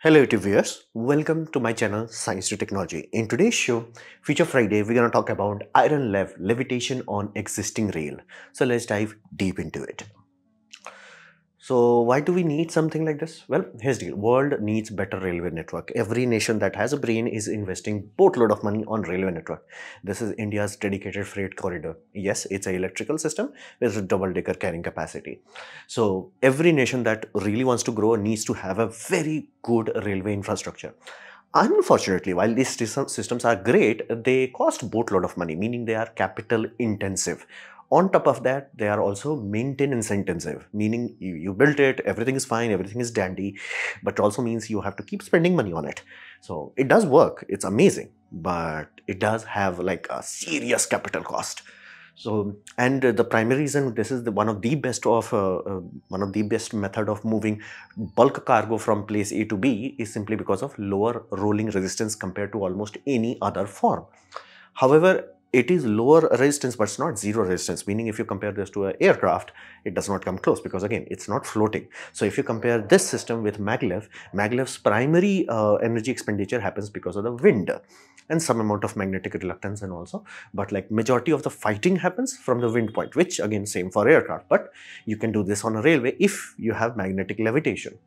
Hello YouTube viewers, welcome to my channel Science to Technology. In today's show, Future Friday, we're gonna talk about IronLev levitation on existing rail. So let's dive deep into it. So why do we need something like this? Well, here's the deal. World needs better railway network. Every nation that has a brain is investing boatload of money on railway network. This is India's dedicated freight corridor. Yes, it's an electrical system with a double-decker carrying capacity. So every nation that really wants to grow needs to have a very good railway infrastructure. Unfortunately, while these systems are great, they cost boatload of money, meaning they are capital intensive on top of that they are also maintenance intensive meaning you, you built it everything is fine everything is dandy but also means you have to keep spending money on it. So it does work it's amazing but it does have like a serious capital cost. So and the primary reason this is the one of the best of uh, uh, one of the best method of moving bulk cargo from place a to b is simply because of lower rolling resistance compared to almost any other form. However it is lower resistance but it's not zero resistance. Meaning if you compare this to an aircraft it does not come close because again it's not floating. So if you compare this system with maglev maglev's primary uh, energy expenditure happens because of the wind and some amount of magnetic reluctance and also but like majority of the fighting happens from the wind point which again same for aircraft. But you can do this on a railway if you have magnetic levitation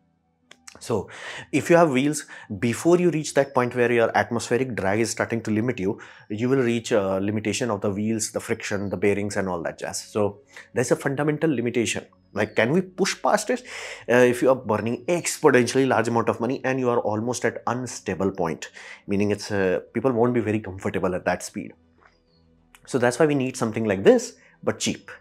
so, if you have wheels, before you reach that point where your atmospheric drag is starting to limit you, you will reach a limitation of the wheels, the friction, the bearings and all that jazz. So, there's a fundamental limitation. Like, can we push past it? Uh, if you are burning exponentially large amount of money and you are almost at unstable point, meaning it's uh, people won't be very comfortable at that speed. So, that's why we need something like this, but cheap.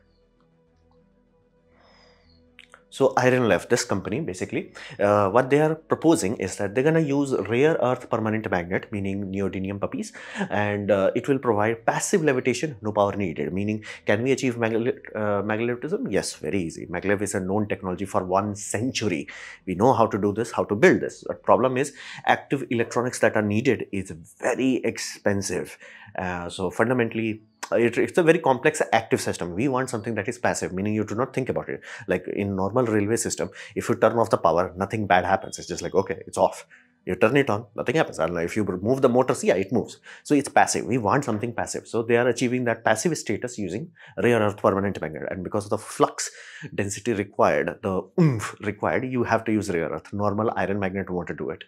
So IronLev, this company basically, uh, what they are proposing is that they're gonna use rare earth permanent magnet, meaning neodymium puppies, and uh, it will provide passive levitation, no power needed. Meaning, can we achieve maglev uh? Yes, very easy. Maglev is a known technology for one century. We know how to do this, how to build this. The problem is active electronics that are needed is very expensive. Uh, so fundamentally, Uh, it, it's a very complex active system. We want something that is passive, meaning you do not think about it. Like in normal railway system, if you turn off the power, nothing bad happens. It's just like, okay, it's off. You turn it on, nothing happens. And if you move the motor, see, yeah, it moves. So it's passive. We want something passive. So they are achieving that passive status using rare earth permanent magnet. And because of the flux density required, the oomph required, you have to use rare earth. Normal iron magnet won't do it.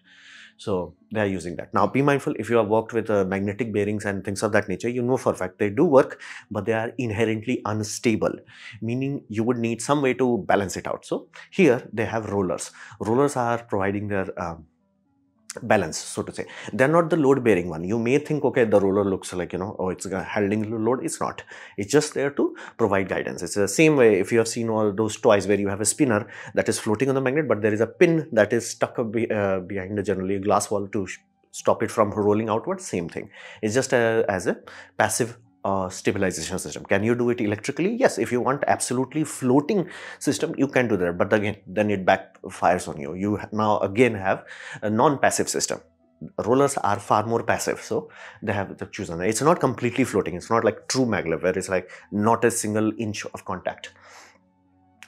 So they are using that. Now be mindful if you have worked with uh, magnetic bearings and things of that nature, you know for a fact they do work, but they are inherently unstable, meaning you would need some way to balance it out. So here they have rollers. Rollers are providing their um, balance so to say. They're not the load bearing one. You may think okay the roller looks like you know oh it's handling load. It's not. It's just there to provide guidance. It's the same way if you have seen all those toys where you have a spinner that is floating on the magnet but there is a pin that is stuck be, uh, behind a generally a glass wall to stop it from rolling outward same thing. It's just a, as a passive uh, stabilization system. Can you do it electrically? Yes, if you want absolutely floating system, you can do that. But again, then it backfires on you. You now again have a non-passive system. Rollers are far more passive, so they have on that. It's not completely floating. It's not like true maglev where it's like not a single inch of contact.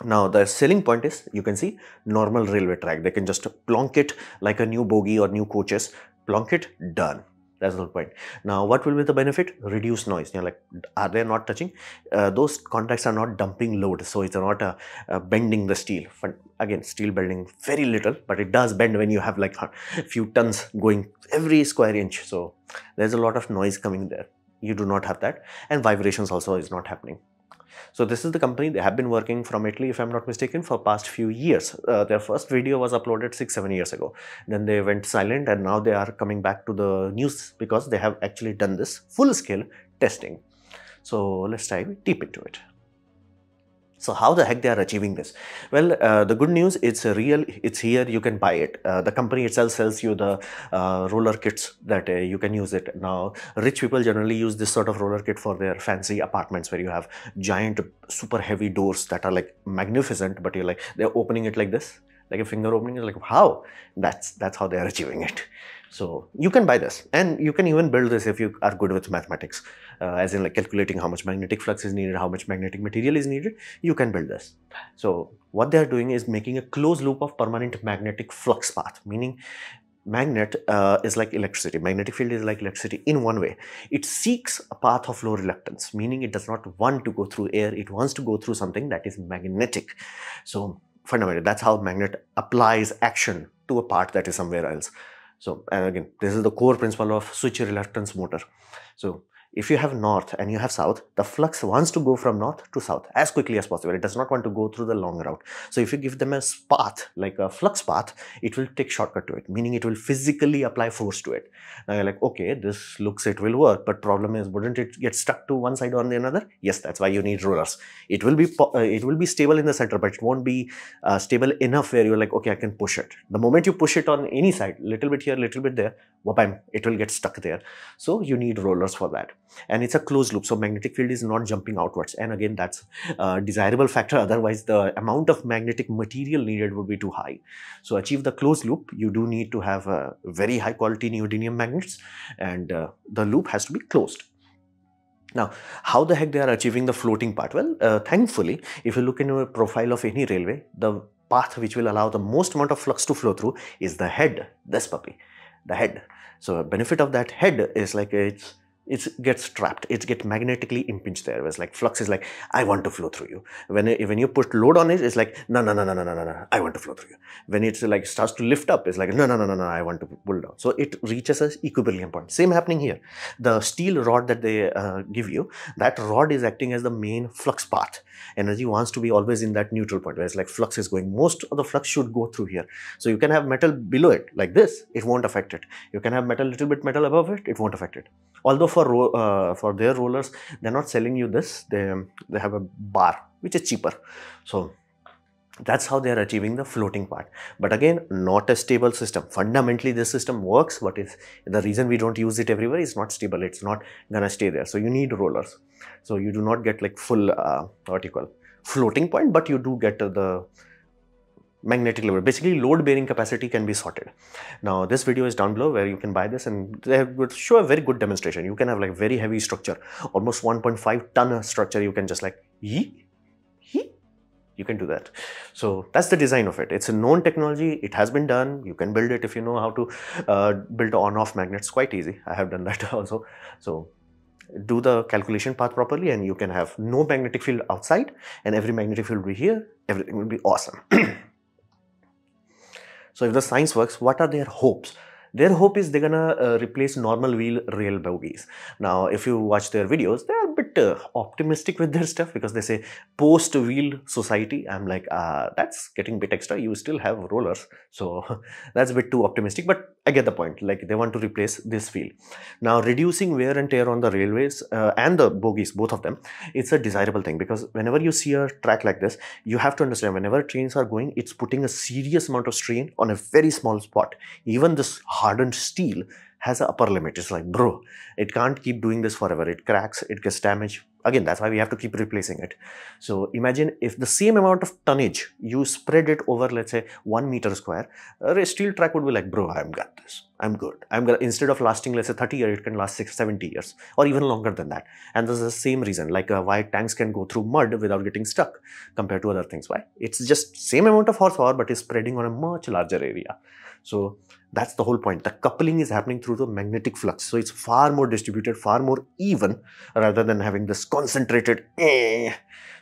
Now the selling point is you can see normal railway track. They can just plonk it like a new bogie or new coaches, plonk it, done that's the point. Now, what will be the benefit? Reduce noise. You know, like, are they not touching? Uh, those contacts are not dumping load, so it's not uh, uh, bending the steel. But again, steel bending very little, but it does bend when you have like a few tons going every square inch. So there's a lot of noise coming there. You do not have that, and vibrations also is not happening. So this is the company, they have been working from Italy if I'm not mistaken for past few years. Uh, their first video was uploaded 6-7 years ago. Then they went silent and now they are coming back to the news because they have actually done this full scale testing. So let's dive deep into it. So how the heck they are achieving this? Well, uh, the good news, it's real, it's here, you can buy it. Uh, the company itself sells you the uh, roller kits that uh, you can use it. Now, rich people generally use this sort of roller kit for their fancy apartments where you have giant, super heavy doors that are like magnificent, but you're like, they're opening it like this, like a finger opening, like how? That's, that's how they're achieving it. So you can buy this and you can even build this if you are good with mathematics, uh, as in like calculating how much magnetic flux is needed, how much magnetic material is needed, you can build this. So what they are doing is making a closed loop of permanent magnetic flux path, meaning magnet uh, is like electricity. Magnetic field is like electricity in one way. It seeks a path of low reluctance, meaning it does not want to go through air. It wants to go through something that is magnetic. So fundamentally, that's how magnet applies action to a part that is somewhere else. So, and again, this is the core principle of switch reluctance motor. So if you have north and you have south, the flux wants to go from north to south as quickly as possible. It does not want to go through the long route. So if you give them a path, like a flux path, it will take shortcut to it, meaning it will physically apply force to it. Now you're like, okay, this looks it will work, but problem is, wouldn't it get stuck to one side or the another? Yes, that's why you need rollers. It will be uh, it will be stable in the center, but it won't be uh, stable enough where you're like, okay, I can push it. The moment you push it on any side, little bit here, little bit there, whoop, it will get stuck there. So you need rollers for that and it's a closed loop so magnetic field is not jumping outwards and again that's a desirable factor otherwise the amount of magnetic material needed would be too high so achieve the closed loop you do need to have uh, very high quality neodymium magnets and uh, the loop has to be closed now, how the heck they are achieving the floating part? Well, uh, thankfully, if you look into a profile of any railway, the path which will allow the most amount of flux to flow through is the head, this puppy, the head. So, benefit of that head is like it's it gets trapped it gets magnetically impinged there whereas like flux is like i want to flow through you when when you put load on it it's like no no no no no no no no i want to flow through you when it's like starts to lift up it's like no no no no no i want to pull down so it reaches a equilibrium point same happening here the steel rod that they uh, give you that rod is acting as the main flux path energy wants to be always in that neutral point whereas like flux is going most of the flux should go through here so you can have metal below it like this it won't affect it you can have metal little bit metal above it it won't affect it although for uh, for their rollers they're not selling you this they they have a bar which is cheaper. So that's how they are achieving the floating part. But again not a stable system. Fundamentally this system works but if the reason we don't use it everywhere is not stable it's not gonna stay there. So you need rollers. So you do not get like full uh, what you call floating point but you do get the magnetic level. Basically, load bearing capacity can be sorted. Now, this video is down below where you can buy this and they would show a very good demonstration. You can have like very heavy structure, almost 1.5 ton structure. You can just like, yee, yee. You can do that. So that's the design of it. It's a known technology. It has been done. You can build it if you know how to uh, build on-off magnets. Quite easy. I have done that also. So do the calculation path properly and you can have no magnetic field outside and every magnetic field will be here. Everything will be awesome. So if the science works, what are their hopes? Their hope is they're gonna uh, replace normal wheel rail bogies. Now, if you watch their videos, they're a bit uh, optimistic with their stuff because they say post wheel society. I'm like, uh, that's getting a bit extra. You still have rollers, so that's a bit too optimistic. But I get the point. Like they want to replace this wheel. Now, reducing wear and tear on the railways uh, and the bogies, both of them, it's a desirable thing because whenever you see a track like this, you have to understand whenever trains are going, it's putting a serious amount of strain on a very small spot. Even this hardened steel has an upper limit. It's like, bro, it can't keep doing this forever. It cracks, it gets damaged. Again, that's why we have to keep replacing it. So imagine if the same amount of tonnage, you spread it over, let's say, one meter square, a steel track would be like, bro, I'm got this. I'm good. I'm gonna, instead of lasting, let's say, 30 years, it can last six, 70 years, or even longer than that. And this is the same reason, like uh, why tanks can go through mud without getting stuck compared to other things. Why? It's just same amount of horsepower, but is spreading on a much larger area. So that's the whole point. The coupling is happening through the magnetic flux. So it's far more distributed, far more even rather than having this concentrated. Eh.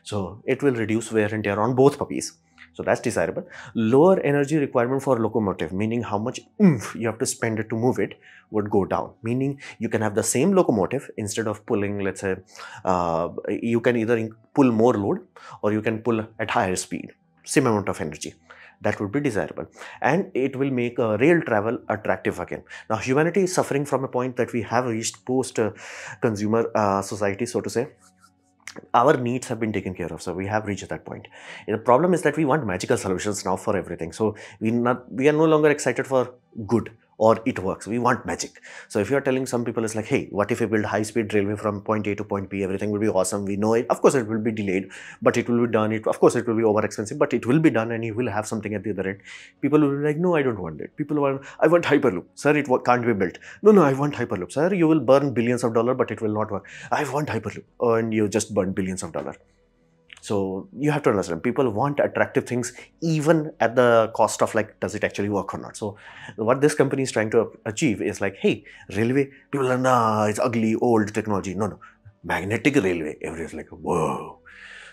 So it will reduce wear and tear on both puppies. So that's desirable. Lower energy requirement for locomotive, meaning how much oomph you have to spend it to move it, would go down. Meaning you can have the same locomotive instead of pulling, let's say, uh, you can either pull more load or you can pull at higher speed, same amount of energy that would be desirable. And it will make uh, rail travel attractive again. Now humanity is suffering from a point that we have reached post uh, consumer uh, society so to say. Our needs have been taken care of so we have reached that point. The problem is that we want magical solutions now for everything. So we not we are no longer excited for good or it works. We want magic. So if you're telling some people, it's like, hey, what if we build high-speed railway from point A to point B? Everything will be awesome. We know it. Of course, it will be delayed, but it will be done. It, of course, it will be over expensive, but it will be done, and you will have something at the other end. People will be like, no, I don't want it. People want, I want hyperloop, sir. It can't be built. No, no, I want hyperloop, sir. You will burn billions of dollars, but it will not work. I want hyperloop, oh, and you just burn billions of dollars So you have to understand people want attractive things even at the cost of like, does it actually work or not? So what this company is trying to achieve is like, hey, railway, people are, nah, it's ugly, old technology. No, no, magnetic railway. Everyone's like, whoa.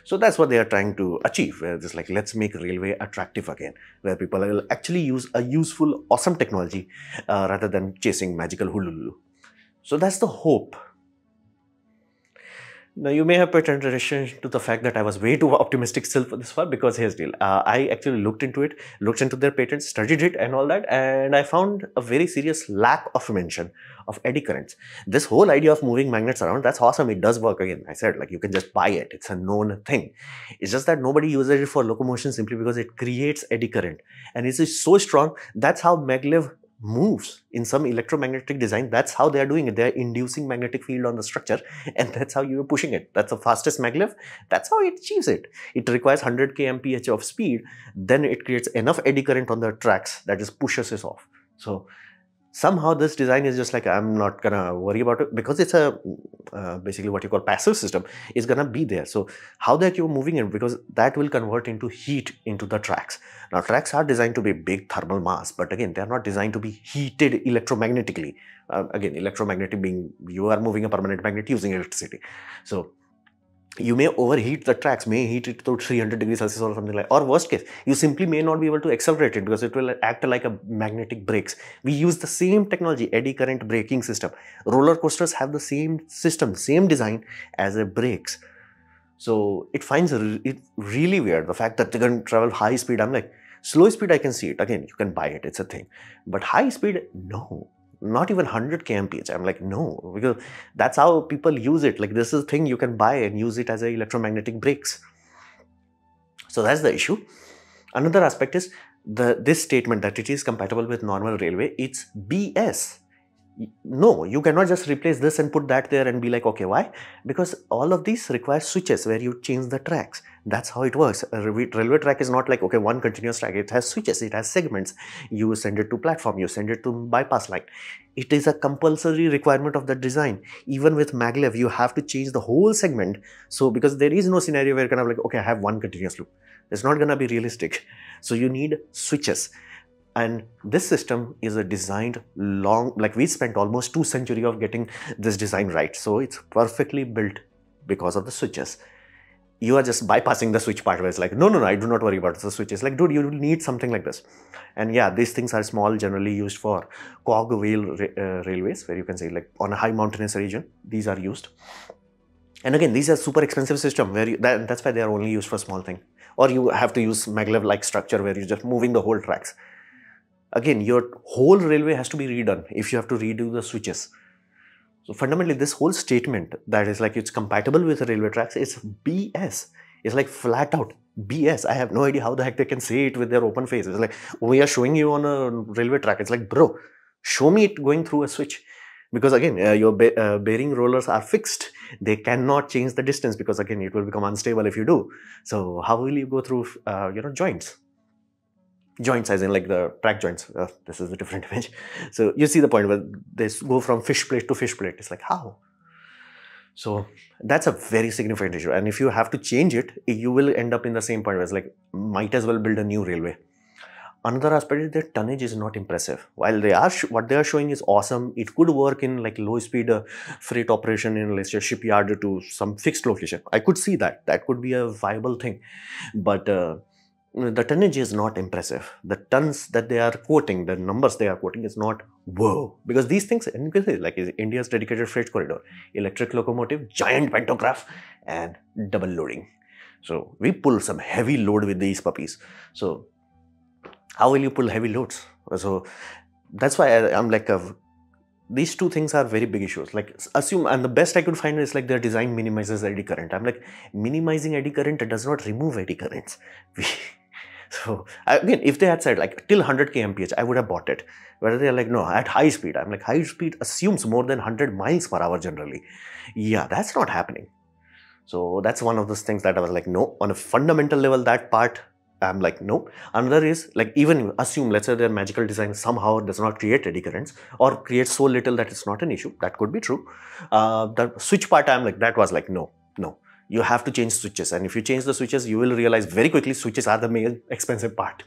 So that's what they are trying to achieve. Where it's like, let's make railway attractive again, where people will actually use a useful, awesome technology uh, rather than chasing magical hululu. So that's the hope now, you may have paid attention to the fact that I was way too optimistic still for this far because here's the deal. Uh, I actually looked into it, looked into their patents, studied it and all that, and I found a very serious lack of mention of eddy currents. This whole idea of moving magnets around, that's awesome. It does work again. I said, like, you can just buy it. It's a known thing. It's just that nobody uses it for locomotion simply because it creates eddy current. And it is so strong. That's how maglev moves in some electromagnetic design that's how they are doing it. They're inducing magnetic field on the structure and that's how you're pushing it. That's the fastest maglev. That's how it achieves it. It requires 100 kmph of speed then it creates enough eddy current on the tracks that just pushes it off. So somehow this design is just like i'm not gonna worry about it because it's a uh, basically what you call passive system is gonna be there. So how that you're moving it because that will convert into heat into the tracks. Now tracks are designed to be big thermal mass but again they are not designed to be heated electromagnetically. Uh, again electromagnetic being you are moving a permanent magnet using electricity. So you may overheat the tracks, may heat it to 300 degrees Celsius or something like or worst case, you simply may not be able to accelerate it because it will act like a magnetic brakes. We use the same technology, eddy current braking system. Roller coasters have the same system, same design as a brakes. So it finds it really weird, the fact that they can travel high speed. I'm like, slow speed, I can see it. Again, you can buy it, it's a thing. But high speed, no not even 100 kmph i'm like no because that's how people use it. Like this is a thing you can buy and use it as a electromagnetic brakes. So that's the issue. Another aspect is the this statement that it is compatible with normal railway it's bs no you cannot just replace this and put that there and be like okay why? Because all of these require switches where you change the tracks that's how it works. A railway track is not like okay one continuous track. It has switches it has segments. You send it to platform you send it to bypass line. It is a compulsory requirement of the design. Even with maglev you have to change the whole segment. So because there is no scenario where kind of like okay i have one continuous loop. It's not gonna be realistic. So you need switches. And this system is a designed long like we spent almost two century of getting this design right. So it's perfectly built because of the switches you are just bypassing the switch part where it's like no no no i do not worry about the switches like dude you need something like this. And yeah these things are small generally used for cog wheel uh, railways where you can say like on a high mountainous region these are used. And again these are super expensive system where you, that, that's why they are only used for small thing. Or you have to use maglev like structure where you're just moving the whole tracks. Again your whole railway has to be redone if you have to redo the switches so fundamentally this whole statement that is like it's compatible with railway tracks is bs it's like flat out bs i have no idea how the heck they can say it with their open face it's like we are showing you on a railway track. It's like bro show me it going through a switch. Because again uh, your ba uh, bearing rollers are fixed. They cannot change the distance because again it will become unstable if you do. So how will you go through uh, you know joints joints as in like the track joints. Uh, this is a different image. So you see the point where they go from fish plate to fish plate. It's like how? So that's a very significant issue. And if you have to change it, you will end up in the same point where it's like might as well build a new railway. Another aspect is their tonnage is not impressive. While they are what they are showing is awesome, it could work in like low speed uh, freight operation in let's say shipyard to some fixed location. I could see that. That could be a viable thing. But uh, the tonnage is not impressive. The tons that they are quoting, the numbers they are quoting is not whoa. Because these things, like India's dedicated freight corridor, electric locomotive, giant pantograph, and double loading. So we pull some heavy load with these puppies. So how will you pull heavy loads? So that's why I, am like a these two things are very big issues like assume and the best i could find is like their design minimizes eddy current i'm like minimizing eddy current does not remove eddy currents So again, if they had said like till 100 kmph, I would have bought it. Whether they're like, no, at high speed, I'm like, high speed assumes more than 100 miles per hour generally. Yeah, that's not happening. So that's one of those things that I was like, no, on a fundamental level, that part, I'm like, no. Another is like, even assume, let's say their magical design somehow does not create eddy currents or creates so little that it's not an issue. That could be true. Uh, the switch part, I'm like, that was like, no, no you have to change switches. And if you change the switches you will realize very quickly switches are the main expensive part.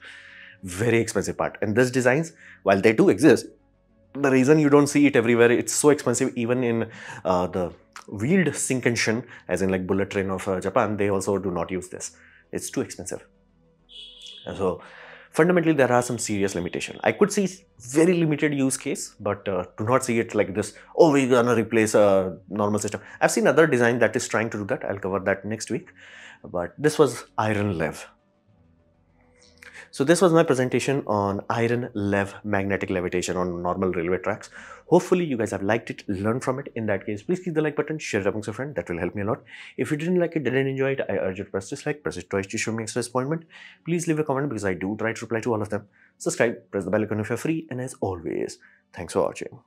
Very expensive part. And this designs while they do exist the reason you don't see it everywhere it's so expensive even in uh, the wheeled Shinkansen as in like bullet train of uh, Japan they also do not use this. It's too expensive. So fundamentally there are some serious limitation. I could see very limited use case but uh, do not see it like this oh we're gonna replace a normal system. I've seen other design that is trying to do that. I'll cover that next week. But this was IronLev. So this was my presentation on IronLev magnetic levitation on normal railway tracks. Hopefully you guys have liked it, learned from it. In that case, please click the like button, share it amongst your friends. That will help me a lot. If you didn't like it, didn't enjoy it, I urge you to press dislike, press it twice to show me extra disappointment. Please leave a comment because I do try to reply to all of them. Subscribe, press the bell icon if you're free, and as always, thanks for watching.